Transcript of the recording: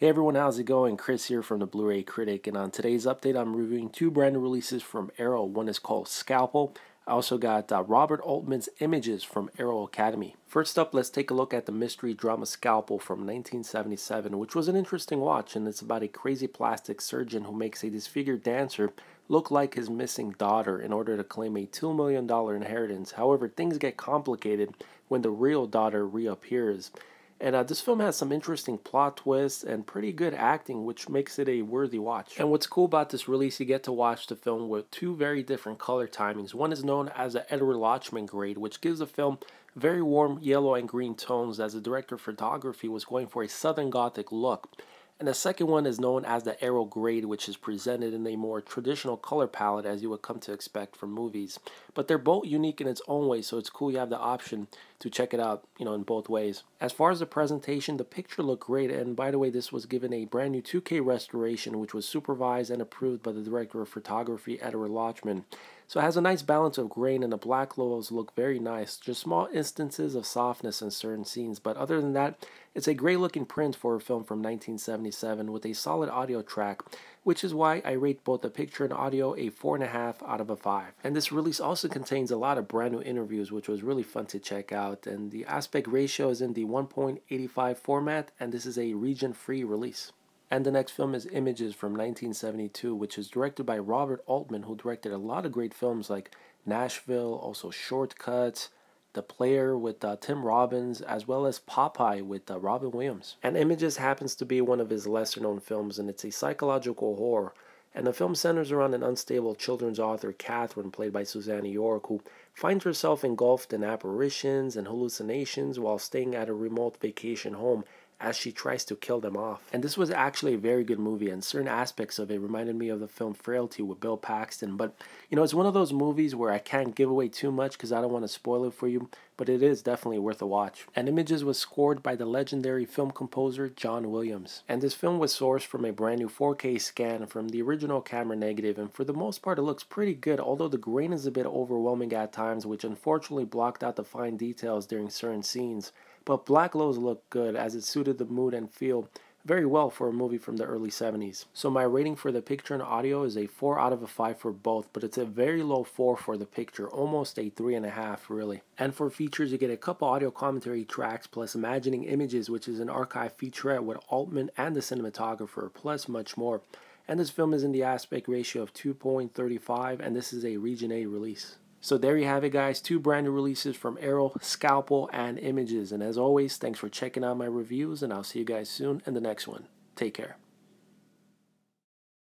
Hey everyone, how's it going? Chris here from the Blu-ray Critic, and on today's update, I'm reviewing two brand new releases from Arrow. One is called Scalpel. I also got uh, Robert Altman's Images from Arrow Academy. First up, let's take a look at the mystery drama Scalpel from 1977, which was an interesting watch, and it's about a crazy plastic surgeon who makes a disfigured dancer look like his missing daughter in order to claim a $2 million inheritance. However, things get complicated when the real daughter reappears. And uh, this film has some interesting plot twists and pretty good acting, which makes it a worthy watch. And what's cool about this release, you get to watch the film with two very different color timings. One is known as the Edward Lachman grade, which gives the film very warm yellow and green tones as the director of photography was going for a Southern Gothic look. And the second one is known as the Arrow Grade, which is presented in a more traditional color palette as you would come to expect from movies. But they're both unique in its own way, so it's cool you have the option to check it out, you know, in both ways. As far as the presentation, the picture looked great, and by the way, this was given a brand new 2K restoration, which was supervised and approved by the director of photography, Edward Lachman. So it has a nice balance of grain and the black logos look very nice. Just small instances of softness in certain scenes, but other than that, it's a great looking print for a film from 1977 with a solid audio track, which is why I rate both the picture and audio a 4.5 out of a 5. And this release also contains a lot of brand new interviews, which was really fun to check out. And the aspect ratio is in the 1.85 format, and this is a region free release. And the next film is Images from 1972, which is directed by Robert Altman, who directed a lot of great films like Nashville, also Shortcuts, The Player with uh, Tim Robbins, as well as Popeye with uh, Robin Williams. And Images happens to be one of his lesser known films, and it's a psychological horror. And the film centers around an unstable children's author, Catherine, played by Susannah York, who finds herself engulfed in apparitions and hallucinations while staying at a remote vacation home as she tries to kill them off. And this was actually a very good movie, and certain aspects of it reminded me of the film Frailty with Bill Paxton. But, you know, it's one of those movies where I can't give away too much because I don't want to spoil it for you, but it is definitely worth a watch. And Images was scored by the legendary film composer John Williams. And this film was sourced from a brand new 4K scan from the original camera negative, and for the most part, it looks pretty good, although the grain is a bit overwhelming at times, which unfortunately blocked out the fine details during certain scenes. But Black Lows looked good as it suited the mood and feel very well for a movie from the early 70s. So my rating for the picture and audio is a 4 out of a 5 for both, but it's a very low 4 for the picture, almost a 3.5 really. And for features, you get a couple audio commentary tracks, plus Imagining Images, which is an archive featurette with Altman and the cinematographer, plus much more. And this film is in the aspect ratio of 2.35, and this is a Region A release. So there you have it, guys. Two brand new releases from Arrow, Scalpel, and Images. And as always, thanks for checking out my reviews, and I'll see you guys soon in the next one. Take care.